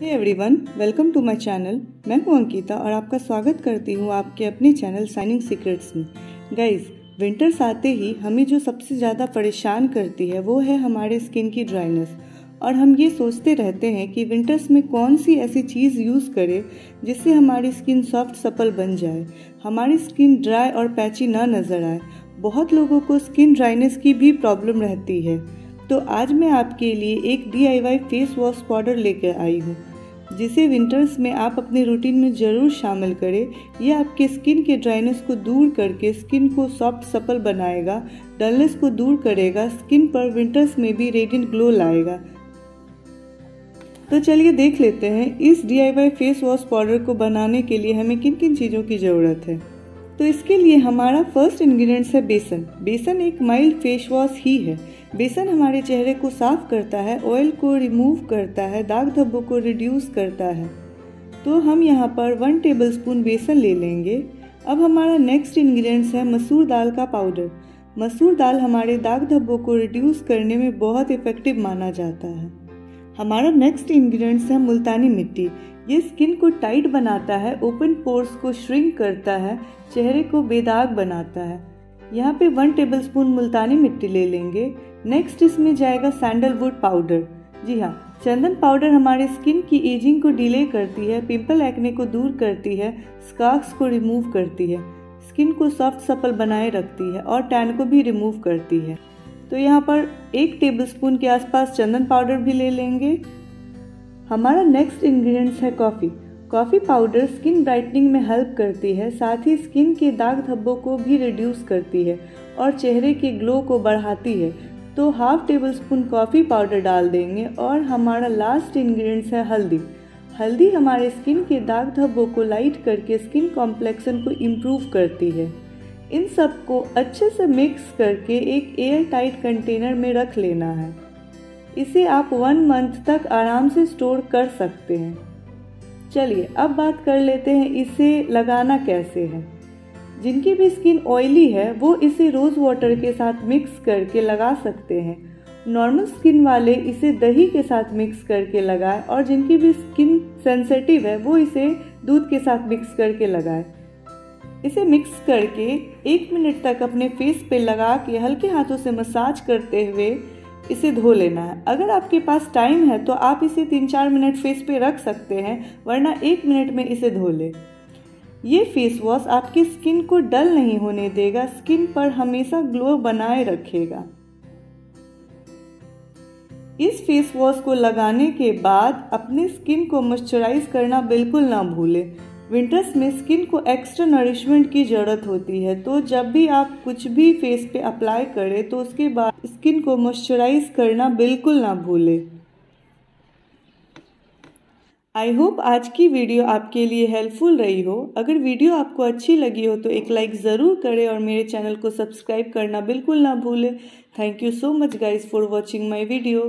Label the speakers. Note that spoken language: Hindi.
Speaker 1: Hey everyone welcome to my channel मैं हूँ अंकिता और आपका स्वागत करती हूँ आपके अपने चैनल साइनिंग सीक्रेट्स में। गाइस विंटर्स आते ही हमें जो सबसे ज़्यादा परेशान करती है वो है हमारे स्किन की ड्राइनेस और हम ये सोचते रहते हैं कि विंटर्स में कौन सी ऐसी चीज़ यूज़ करें जिससे हमारी स्किन सॉफ्ट सपल बन जाए। हमारी स्किन ड्राई और पैची ना नज़र आए। बहुत लोगों को स्किन ड्राइनेस की भी प्रॉब्लम रहती है। तो आज मैं आपके लिए एक डीआईवाई फेस वॉश पाउडर लेकर आई हूँ। जिसे विंटर्स में आप अपने रूटीन में ज़रूर शामिल करें। यह आपके स्किन के ड्राइनेस को दूर करके स्किन को सॉफ्ट सफल बनाएगा डलनेस को दूर करेगा स्किन पर विंटर्स में भी रेडियंट ग्लो लाएगा। तो चलिए देख लेते हैं, इस डीआईवाई फेस वॉश पाउडर को बनाने के लिए हमें किन किन चीज़ों की ज़रूरत है? तो इसके लिए हमारा फ़र्स्ट इंग्रेडिएंट्स है बेसन। बेसन एक माइल्ड फेस वॉश ही है। बेसन हमारे चेहरे को साफ़ करता है ऑयल को रिमूव करता है, दाग धब्बों को रिड्यूस करता है। तो हम यहाँ पर वन टेबल स्पून बेसन ले लेंगे। अब हमारा नेक्स्ट इंग्रेडिएंट्स है मसूर दाल का पाउडर मसूर दाल हमारे दाग धब्बों को रिड्यूस करने में बहुत इफ़ेक्टिव माना जाता है। हमारा नेक्स्ट इंग्रेडिएंट्स है मुल्तानी मिट्टी। ये स्किन को टाइट बनाता है ओपन पोर्स को श्रिंक करता है, चेहरे को बेदाग बनाता है। यहाँ पे वन टेबल स्पून मुल्तानी मिट्टी ले लेंगे। नेक्स्ट इसमें जाएगा सैंडलवुड पाउडर जी हाँ चंदन पाउडर हमारे स्किन की एजिंग को डिले करती है पिंपल एक्ने को दूर करती है स्कार्स को रिमूव करती है। स्किन को सॉफ्ट सपल बनाए रखती है और टैन को भी रिमूव करती है। तो यहाँ पर एक टेबलस्पून के आसपास चंदन पाउडर भी ले लेंगे। हमारा नेक्स्ट इंग्रेडिएंट्स है coffee coffee powder skin brightening में हेल्प करती है, साथ ही स्किन के दाग धब्बों को भी रिड्यूस करती है और चेहरे के ग्लो को बढ़ाती है। तो half tablespoon coffee powder डाल देंगे और हमारा लास्ट इंग्रेडिएंट्स है हल्दी। हल्दी हमारे स्किन के दाग धब्बों को लाइट करके स्किन कॉम्प्लेक्सन को इम्प्रूव करती है। इन सबको अच्छे से मिक्स करके एक एयर टाइट कंटेनर में रख लेना है। इसे आप वन मंथ तक आराम से स्टोर कर सकते हैं। चलिए, अब बात कर लेते हैं इसे लगाना कैसे है। जिनकी भी स्किन ऑयली है, वो इसे रोज़ वाटर के साथ मिक्स करके लगा सकते हैं। नॉर्मल स्किन वाले इसे दही के साथ मिक्स करके लगाएँ और जिनकी भी स्किन सेंसिटिव है, वो इसे दूध के साथ मिक्स करके लगाएँ। इसे मिक्स करके एक मिनट तक अपने फेस पे लगा के हल्के हाथों से मसाज करते हुए इसे धो लेना है। अगर आपके पास टाइम है तो आप इसे तीन चार मिनट फेस पे रख सकते हैं, वरना एक मिनट में इसे धो ले। ये फेस वॉश आपकी स्किन को डल नहीं होने देगा स्किन पर हमेशा ग्लो बनाए रखेगा। इस फेस वॉश को लगाने के बाद अपनी स्किन को मॉइस्चराइज करना बिल्कुल ना भूलें। विंटर्स में स्किन को एक्स्ट्रा नरिशमेंट की ज़रूरत होती है तो जब भी आप कुछ भी फेस पे अप्लाई करें तो उसके बाद स्किन को मॉइस्चराइज करना बिल्कुल ना भूलें। आई होप आज की वीडियो आपके लिए हेल्पफुल रही हो। अगर वीडियो आपको अच्छी लगी हो तो एक लाइक ज़रूर करें और मेरे चैनल को सब्सक्राइब करना बिल्कुल ना भूलें। Thank you so much guys for watching my video